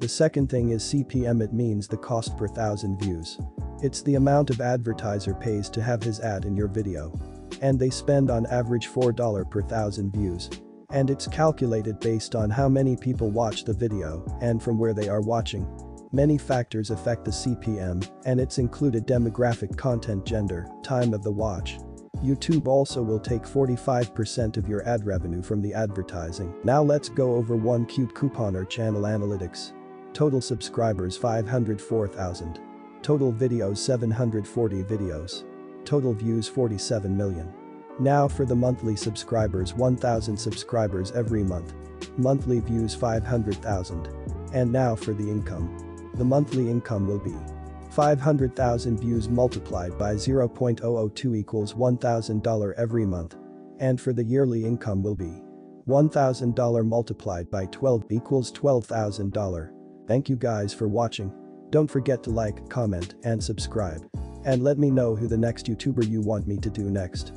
The second thing is CPM it means the cost per thousand views. It's the amount of advertiser pays to have his ad in your video. And they spend on average $4 per thousand views. And it's calculated based on how many people watch the video and from where they are watching. Many factors affect the CPM, and it's included demographic content gender, time of the watch. YouTube also will take 45% of your ad revenue from the advertising. Now let's go over one cute couponer channel analytics. Total subscribers 504,000. Total videos 740 videos. Total views 47 million. Now for the monthly subscribers 1000 subscribers every month. Monthly views 500,000. And now for the income. The monthly income will be 500,000 views multiplied by 0.002 equals $1,000 every month. And for the yearly income will be $1,000 multiplied by 12 equals $12,000. Thank you guys for watching. Don't forget to like, comment, and subscribe. And let me know who the next YouTuber you want me to do next.